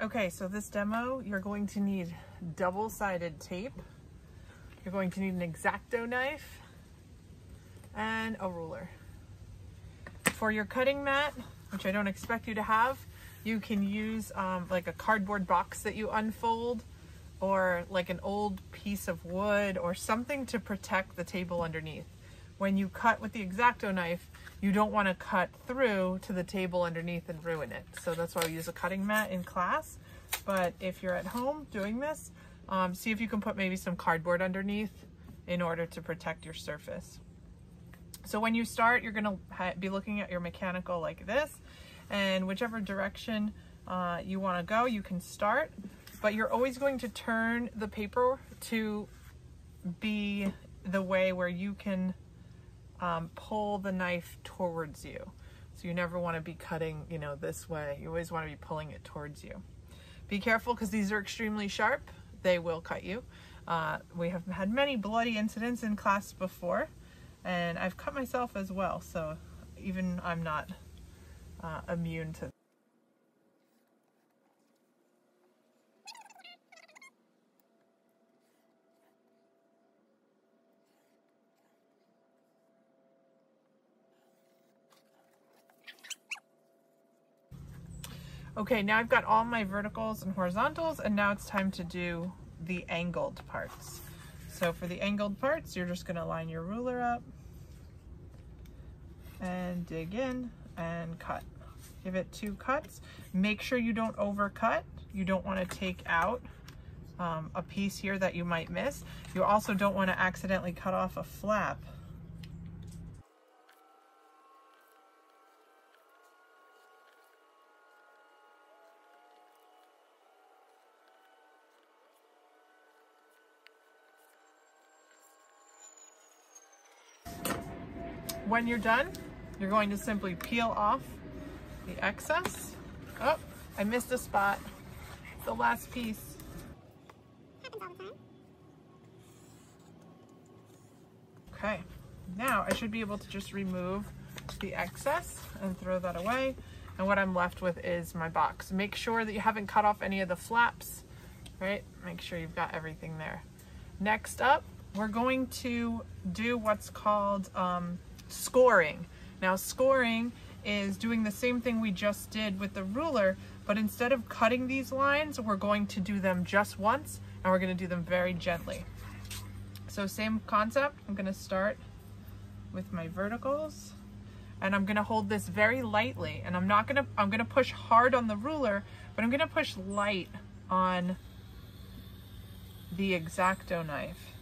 Okay, so this demo, you're going to need double-sided tape. You're going to need an X-Acto knife and a ruler. For your cutting mat, which I don't expect you to have, you can use um, like a cardboard box that you unfold or like an old piece of wood or something to protect the table underneath. When you cut with the X-Acto knife, you don't want to cut through to the table underneath and ruin it. So that's why we use a cutting mat in class. But if you're at home doing this, um, see if you can put maybe some cardboard underneath in order to protect your surface. So when you start, you're gonna be looking at your mechanical like this, and whichever direction uh, you wanna go, you can start, but you're always going to turn the paper to be the way where you can um, pull the knife towards you. So you never wanna be cutting, you know, this way. You always wanna be pulling it towards you. Be careful because these are extremely sharp. They will cut you. Uh, we have had many bloody incidents in class before and I've cut myself as well so even I'm not uh, immune to Okay, now I've got all my verticals and horizontals, and now it's time to do the angled parts. So for the angled parts, you're just gonna line your ruler up and dig in and cut. Give it two cuts. Make sure you don't overcut. You don't wanna take out um, a piece here that you might miss. You also don't wanna accidentally cut off a flap When you're done, you're going to simply peel off the excess. Oh, I missed a spot. the last piece. Okay, now I should be able to just remove the excess and throw that away. And what I'm left with is my box. Make sure that you haven't cut off any of the flaps, right? Make sure you've got everything there. Next up, we're going to do what's called um, scoring. Now scoring is doing the same thing we just did with the ruler, but instead of cutting these lines, we're going to do them just once and we're gonna do them very gently. So same concept, I'm gonna start with my verticals and I'm gonna hold this very lightly and I'm not gonna, I'm gonna push hard on the ruler, but I'm gonna push light on the X-Acto knife.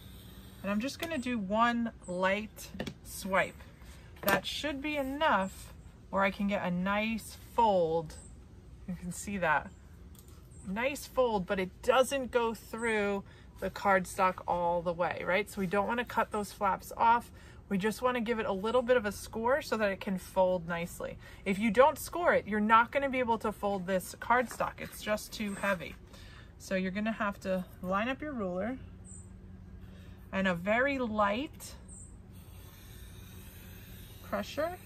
And I'm just gonna do one light swipe. That should be enough where I can get a nice fold. You can see that. Nice fold, but it doesn't go through the cardstock all the way, right? So we don't want to cut those flaps off. We just want to give it a little bit of a score so that it can fold nicely. If you don't score it, you're not going to be able to fold this cardstock. It's just too heavy. So you're going to have to line up your ruler and a very light pressure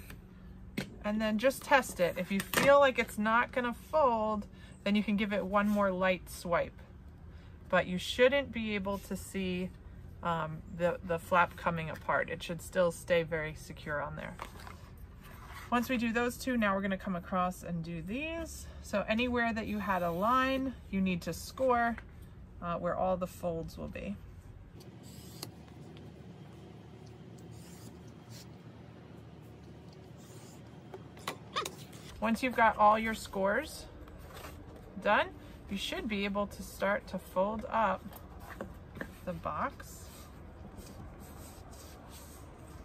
and then just test it. If you feel like it's not gonna fold, then you can give it one more light swipe. But you shouldn't be able to see um, the, the flap coming apart. It should still stay very secure on there. Once we do those two, now we're gonna come across and do these. So anywhere that you had a line, you need to score uh, where all the folds will be. Once you've got all your scores done, you should be able to start to fold up the box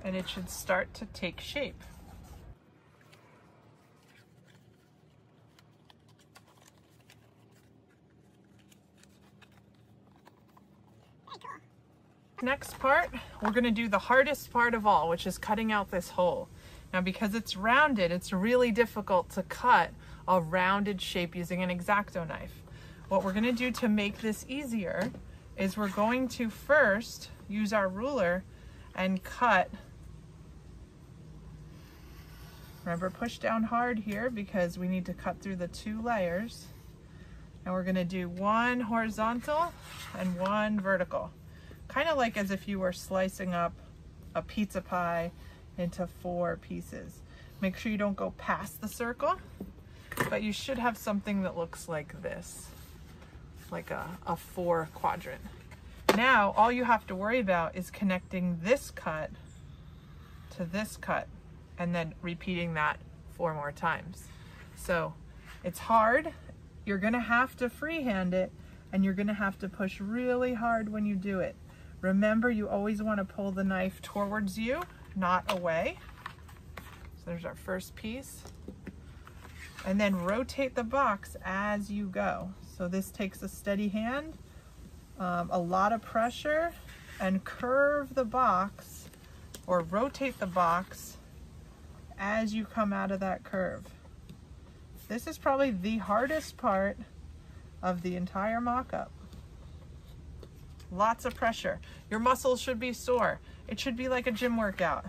and it should start to take shape. Next part, we're gonna do the hardest part of all, which is cutting out this hole. Now because it's rounded, it's really difficult to cut a rounded shape using an X-Acto knife. What we're gonna do to make this easier is we're going to first use our ruler and cut. Remember push down hard here because we need to cut through the two layers. And we're gonna do one horizontal and one vertical. Kind of like as if you were slicing up a pizza pie into four pieces. Make sure you don't go past the circle, but you should have something that looks like this, like a, a four quadrant. Now, all you have to worry about is connecting this cut to this cut and then repeating that four more times. So it's hard. You're gonna have to freehand it and you're gonna have to push really hard when you do it. Remember, you always wanna pull the knife towards you, not away. So there's our first piece. And then rotate the box as you go. So this takes a steady hand um, a lot of pressure and curve the box or rotate the box as you come out of that curve. This is probably the hardest part of the entire mock-up. Lots of pressure. Your muscles should be sore. It should be like a gym workout.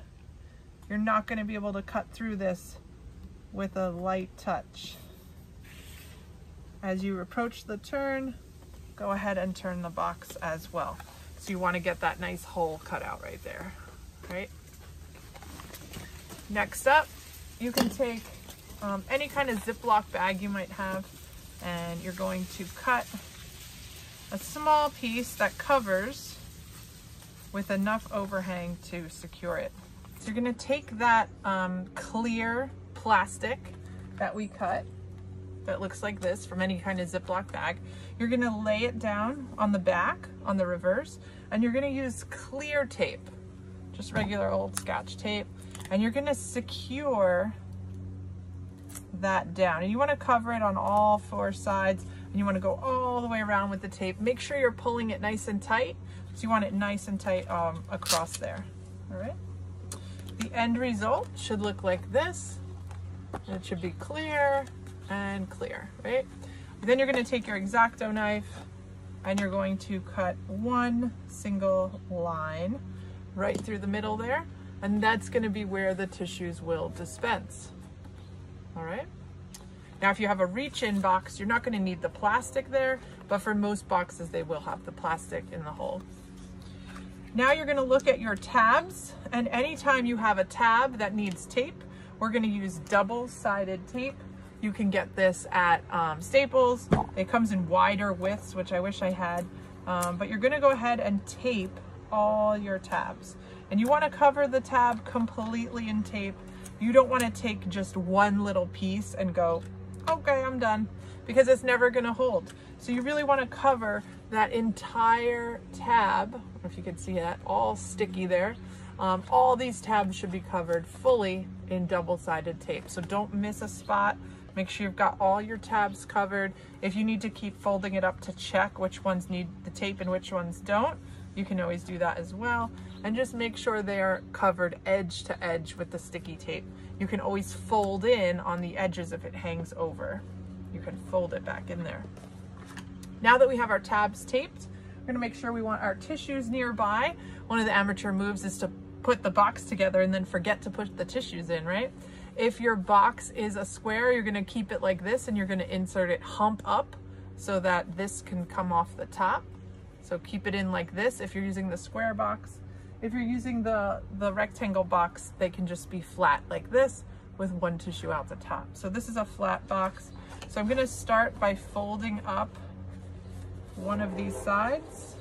You're not going to be able to cut through this with a light touch. As you approach the turn, go ahead and turn the box as well. So you want to get that nice hole cut out right there, right? Next up, you can take um, any kind of Ziploc bag you might have and you're going to cut a small piece that covers with enough overhang to secure it. So you're to take that um, clear plastic that we cut that looks like this from any kind of Ziploc bag. You're gonna lay it down on the back, on the reverse, and you're gonna use clear tape, just regular old scotch tape, and you're gonna secure that down. And you wanna cover it on all four sides, and you wanna go all the way around with the tape. Make sure you're pulling it nice and tight, so you want it nice and tight um, across there, all right? The end result should look like this. It should be clear, and clear, right? Then you're gonna take your X-Acto knife and you're going to cut one single line right through the middle there. And that's gonna be where the tissues will dispense, all right? Now, if you have a reach-in box, you're not gonna need the plastic there, but for most boxes, they will have the plastic in the hole. Now you're gonna look at your tabs, and anytime you have a tab that needs tape, we're gonna use double-sided tape you can get this at um, Staples. It comes in wider widths, which I wish I had. Um, but you're gonna go ahead and tape all your tabs. And you wanna cover the tab completely in tape. You don't wanna take just one little piece and go, okay, I'm done, because it's never gonna hold. So you really wanna cover that entire tab, if you can see that, all sticky there. Um, all these tabs should be covered fully in double-sided tape. So don't miss a spot. Make sure you've got all your tabs covered. If you need to keep folding it up to check which ones need the tape and which ones don't, you can always do that as well. And just make sure they are covered edge to edge with the sticky tape. You can always fold in on the edges if it hangs over. You can fold it back in there. Now that we have our tabs taped, we're gonna make sure we want our tissues nearby. One of the amateur moves is to put the box together and then forget to put the tissues in, right? If your box is a square, you're gonna keep it like this and you're gonna insert it hump up so that this can come off the top. So keep it in like this if you're using the square box. If you're using the, the rectangle box, they can just be flat like this with one tissue out the top. So this is a flat box. So I'm gonna start by folding up one of these sides.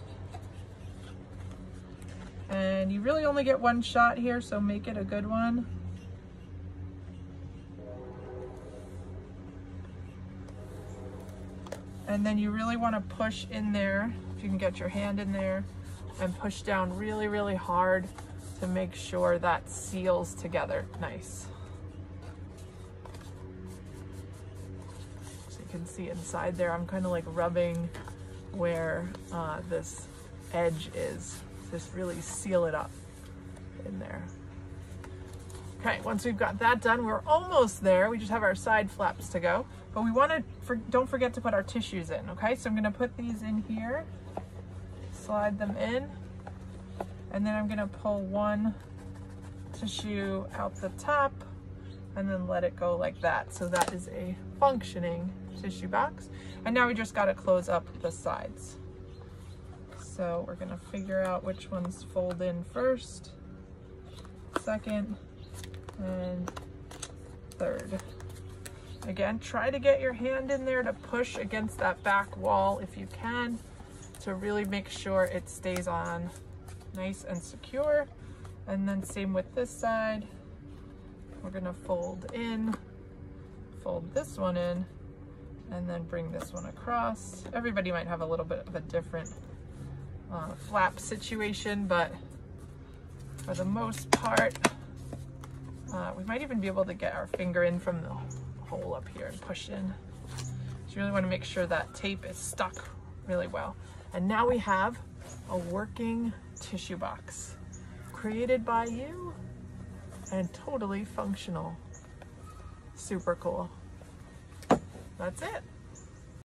And you really only get one shot here, so make it a good one. And then you really want to push in there, if you can get your hand in there, and push down really, really hard to make sure that seals together nice. So you can see inside there, I'm kind of like rubbing where uh, this edge is. Just really seal it up in there. Okay, once we've got that done, we're almost there. We just have our side flaps to go. But we want to, for, don't forget to put our tissues in, okay? So I'm to put these in here, slide them in, and then I'm to pull one tissue out the top and then let it go like that. So that is a functioning tissue box. And now we just got to close up the sides. So we're gonna figure out which ones fold in first, second, and third. Again, try to get your hand in there to push against that back wall if you can to really make sure it stays on nice and secure. And then same with this side. We're gonna fold in, fold this one in, and then bring this one across. Everybody might have a little bit of a different uh, flap situation, but for the most part, uh, we might even be able to get our finger in from the hole up here and push in. So you really wanna make sure that tape is stuck really well. And now we have a working tissue box created by you and totally functional. Super cool. That's it.